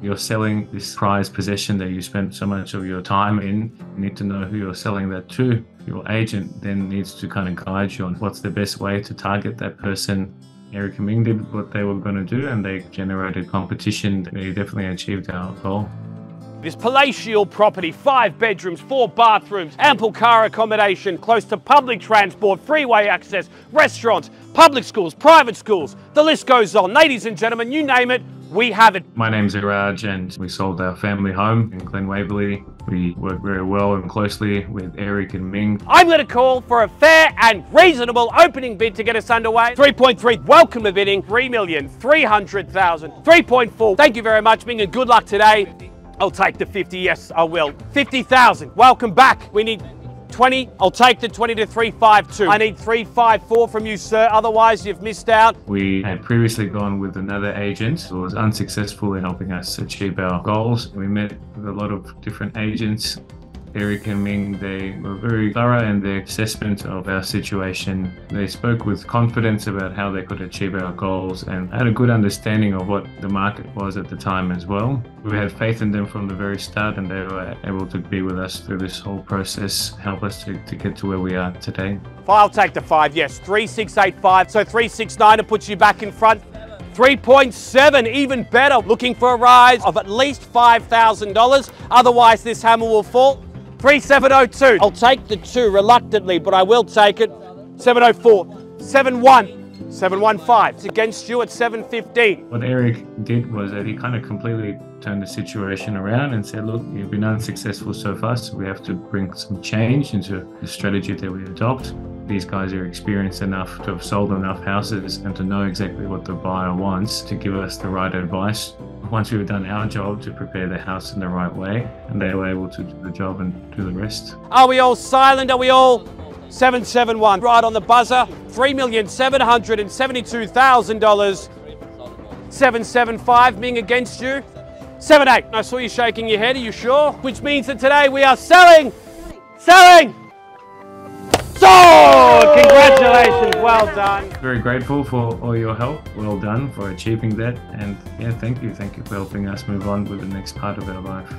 You're selling this prized possession that you spent so much of your time in. You need to know who you're selling that to. Your agent then needs to kind of guide you on what's the best way to target that person. Eric and Ming did what they were going to do and they generated competition. They definitely achieved our goal. This palatial property, five bedrooms, four bathrooms, ample car accommodation, close to public transport, freeway access, restaurants, public schools, private schools. The list goes on. Ladies and gentlemen, you name it, we have it. My name's Iraj, and we sold our family home in Glen Waverley. We work very well and closely with Eric and Ming. I'm going to call for a fair and reasonable opening bid to get us underway. 3.3, welcome to bidding. 3,300,000. 3.4, thank you very much, Ming, and good luck today. I'll take the 50, yes, I will. 50,000, welcome back. We need 20, I'll take the 20 to 352. I need 354 from you, sir, otherwise you've missed out. We had previously gone with another agent who was unsuccessful in helping us achieve our goals. We met with a lot of different agents And they were very thorough in their assessment of our situation. They spoke with confidence about how they could achieve our goals and had a good understanding of what the market was at the time as well. We had faith in them from the very start and they were able to be with us through this whole process, help us to, to get to where we are today. I'll take the five, yes. 3685, so 369 to put you back in front. 3.7, even better. Looking for a rise of at least $5,000. Otherwise, this hammer will fall. 3702. I'll take the two reluctantly, but I will take it. 704. 71. 715. It's against you at 715. What Eric did was that he kind of completely turned the situation around and said, look, you've been unsuccessful so far, so we have to bring some change into the strategy that we adopt. These guys are experienced enough to have sold enough houses and to know exactly what the buyer wants to give us the right advice once we've done our job to prepare the house in the right way, and they were able to do the job and do the rest. Are we all silent? Are we all 771 right on the buzzer? $3,772,000. 775 Ming against you. 78. I saw you shaking your head. Are you sure? Which means that today we are selling. Selling. Sold! Congratulations, well done. Very grateful for all your help. Well done for achieving that. And yeah, thank you. Thank you for helping us move on with the next part of our life.